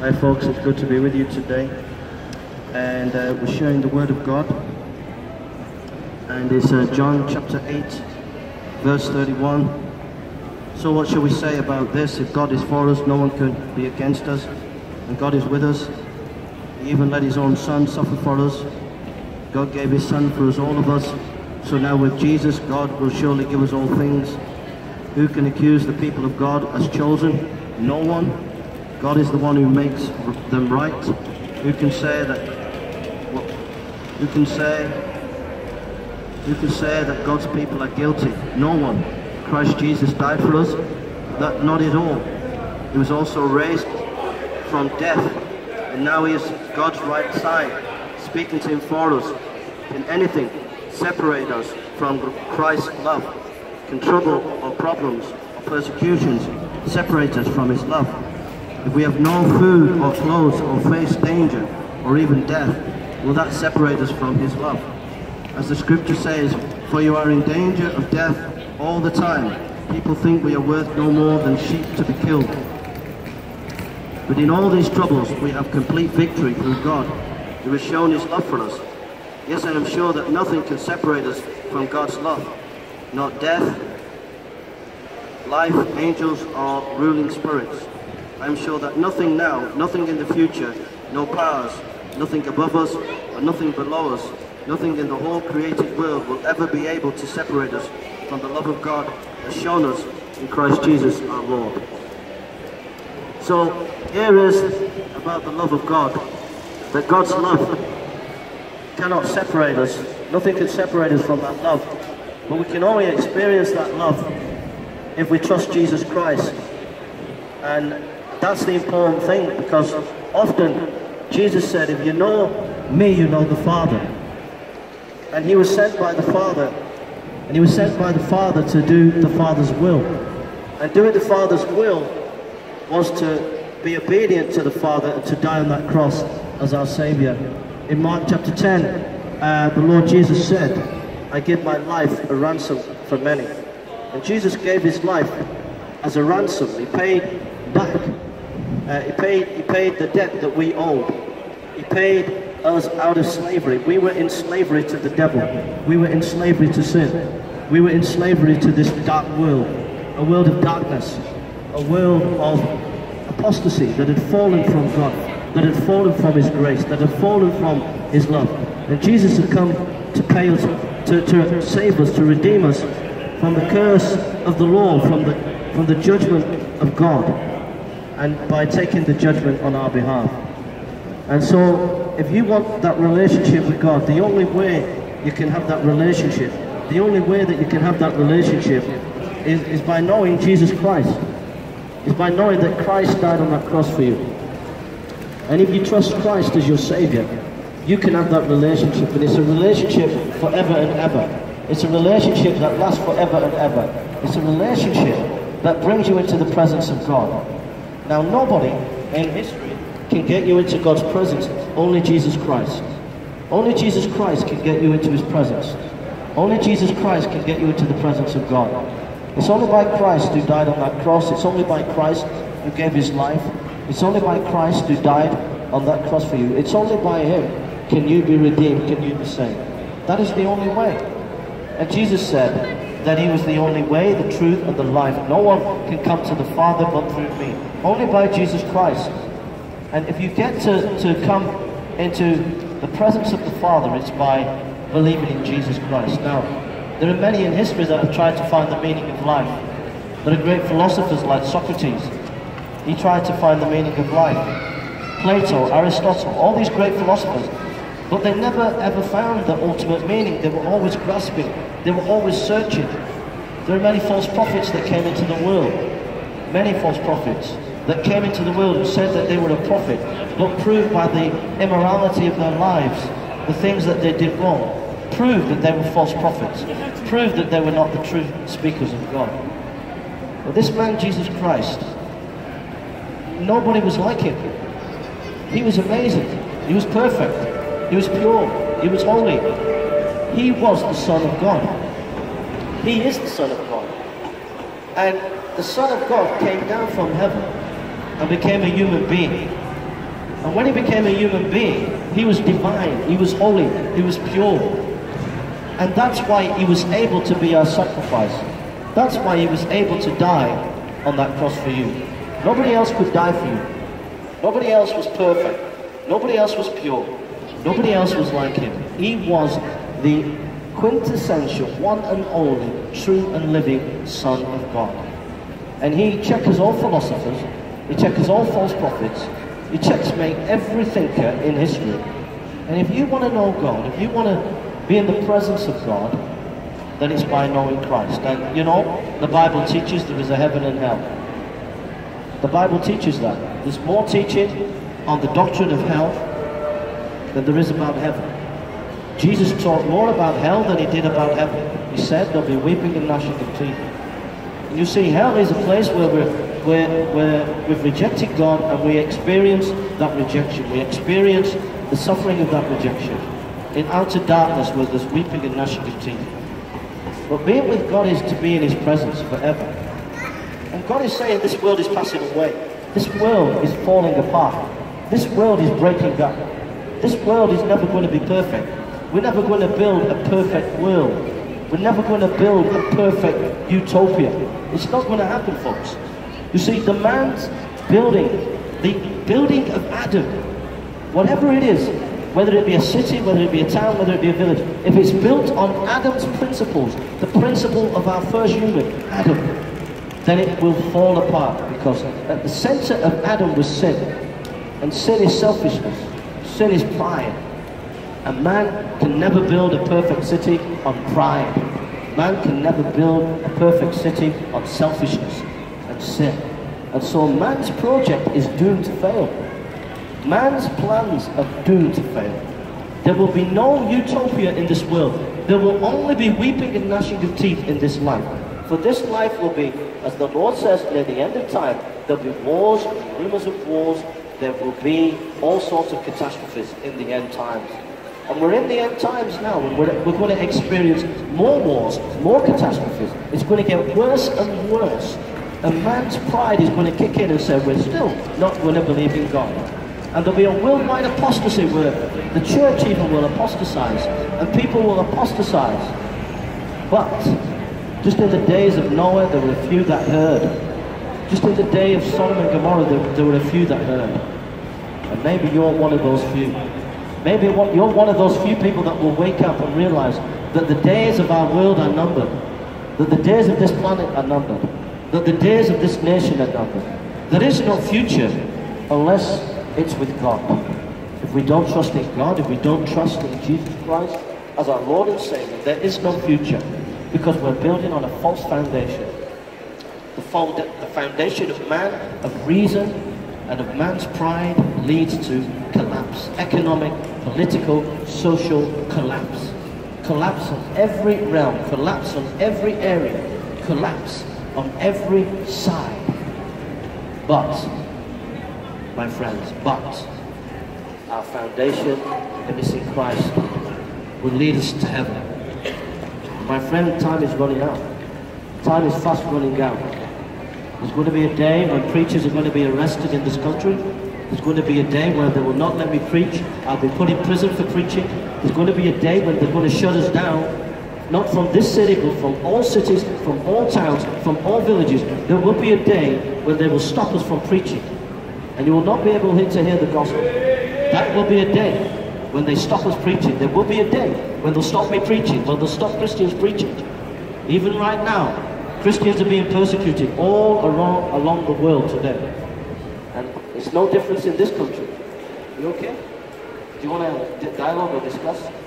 Hi folks, it's good to be with you today. And uh, we're sharing the Word of God. And it's uh, John chapter 8, verse 31. So what shall we say about this? If God is for us, no one can be against us. And God is with us. He even let his own son suffer for us. God gave his son for us, all of us. So now with Jesus, God will surely give us all things. Who can accuse the people of God as chosen? No one. God is the one who makes them right. Who can say that? Well, who can say? Who can say that God's people are guilty? No one. Christ Jesus died for us. That not at all. He was also raised from death, and now he is God's right side, speaking to him for us. Can anything separate us from Christ's love? Can trouble or problems or persecutions separate us from his love? If we have no food or clothes or face danger or even death, will that separate us from his love? As the scripture says, for you are in danger of death all the time. People think we are worth no more than sheep to be killed. But in all these troubles, we have complete victory through God, who has shown his love for us. Yes, I am sure that nothing can separate us from God's love. Not death, life, angels, or ruling spirits. I am sure that nothing now, nothing in the future, no powers, nothing above us, or nothing below us, nothing in the whole created world will ever be able to separate us from the love of God as shown us in Christ Jesus our Lord. So here is about the love of God, that God's love cannot separate us. Nothing can separate us from that love. But we can only experience that love if we trust Jesus Christ. And that's the important thing because often Jesus said, if you know me, you know the Father. And he was sent by the Father. And he was sent by the Father to do the Father's will. And doing the Father's will was to be obedient to the Father and to die on that cross as our Savior. In Mark chapter 10, uh, the Lord Jesus said, I give my life a ransom for many. And Jesus gave his life as a ransom. He paid back. Uh, he, paid, he paid the debt that we owed. He paid us out of slavery. We were in slavery to the devil. We were in slavery to sin. We were in slavery to this dark world. A world of darkness. A world of apostasy that had fallen from God. That had fallen from his grace. That had fallen from his love. And Jesus had come to pay us, to, to save us, to redeem us from the curse of the law, from the, from the judgment of God, and by taking the judgment on our behalf. And so, if you want that relationship with God, the only way you can have that relationship, the only way that you can have that relationship is, is by knowing Jesus Christ. Is by knowing that Christ died on that cross for you. And if you trust Christ as your Savior, you can have that relationship, and it's a relationship forever and ever. It's a relationship that lasts forever and ever. It's a relationship that brings you into the presence of God. Now, nobody in history can get you into God's presence, only Jesus Christ. Only Jesus Christ can get you into his presence. Only Jesus Christ can get you into the presence of God. It's only by Christ who died on that cross. It's only by Christ who gave his life. It's only by Christ who died on that cross for you. It's only by him can you be redeemed, can you be saved. That is the only way. And Jesus said that he was the only way, the truth, and the life. No one can come to the Father but through me. Only by Jesus Christ. And if you get to, to come into the presence of the Father, it's by believing in Jesus Christ. Now, there are many in history that have tried to find the meaning of life. There are great philosophers like Socrates. He tried to find the meaning of life. Plato, Aristotle, all these great philosophers. But they never ever found the ultimate meaning. They were always grasping. They were always searching. There are many false prophets that came into the world. Many false prophets that came into the world and said that they were a prophet, but proved by the immorality of their lives, the things that they did wrong, proved that they were false prophets, proved that they were not the true speakers of God. But this man, Jesus Christ, nobody was like him. He was amazing. He was perfect. He was pure. He was holy. He was the Son of God. He is the Son of God. And the Son of God came down from heaven and became a human being. And when he became a human being, he was divine, he was holy, he was pure. And that's why he was able to be our sacrifice. That's why he was able to die on that cross for you. Nobody else could die for you. Nobody else was perfect. Nobody else was pure. Nobody else was like him. He was the quintessential, one and only, true and living Son of God. And he checkers all philosophers, he checkers all false prophets, he checkmates every thinker in history. And if you want to know God, if you want to be in the presence of God, then it's by knowing Christ. And you know, the Bible teaches there is a heaven and hell. The Bible teaches that. There's more teaching on the doctrine of hell than there is about heaven. Jesus taught more about hell than he did about heaven. He said there'll be weeping and gnashing of teeth. And you see, hell is a place where, we're, where, where we've rejected God and we experience that rejection. We experience the suffering of that rejection. In outer darkness where there's weeping and gnashing of teeth. But being with God is to be in his presence forever. And God is saying this world is passing away. This world is falling apart. This world is breaking up. This world is never going to be perfect. We're never going to build a perfect world. We're never going to build a perfect utopia. It's not going to happen, folks. You see, the man's building, the building of Adam, whatever it is, whether it be a city, whether it be a town, whether it be a village, if it's built on Adam's principles, the principle of our first human, Adam, then it will fall apart because at the center of Adam was sin. And sin is selfishness. Sin is pride. A man can never build a perfect city on pride. Man can never build a perfect city on selfishness and sin. And so man's project is doomed to fail. Man's plans are doomed to fail. There will be no utopia in this world. There will only be weeping and gnashing of teeth in this life. For this life will be, as the Lord says, near the end of time, there'll be wars, rumors of wars, there will be all sorts of catastrophes in the end times. And we're in the end times now, and we're, we're going to experience more wars, more catastrophes. It's going to get worse and worse. And man's pride is going to kick in and say, we're still not going to believe in God. And there'll be a worldwide apostasy where the church even will apostatize, and people will apostatize. But, just in the days of Noah, there were a few that heard. Just in the day of Sodom and Gomorrah, there, there were a few that heard. And maybe you're one of those few. Maybe you're one of those few people that will wake up and realize that the days of our world are numbered. That the days of this planet are numbered. That the days of this nation are numbered. There is no future unless it's with God. If we don't trust in God, if we don't trust in Jesus Christ as our Lord and Savior, there is no future because we're building on a false foundation. The, the foundation of man, of reason, and of man's pride leads to collapse. Economic, political, social collapse. Collapse on every realm, collapse on every area, collapse on every side. But, my friends, but our foundation that is in Christ will lead us to heaven. My friend, time is running out. Time is fast running out. There's going to be a day when preachers are going to be arrested in this country. There's going to be a day where they will not let me preach. I'll be put in prison for preaching. There's going to be a day when they're going to shut us down. Not from this city, but from all cities, from all towns, from all villages. There will be a day when they will stop us from preaching. And you will not be able to hear the gospel. That will be a day when they stop us preaching. There will be a day when they'll stop me preaching, when they'll stop Christians preaching. Even right now, Christians are being persecuted all around, along the world today. It's no difference in this country. You okay? Do you want to dialogue or discuss?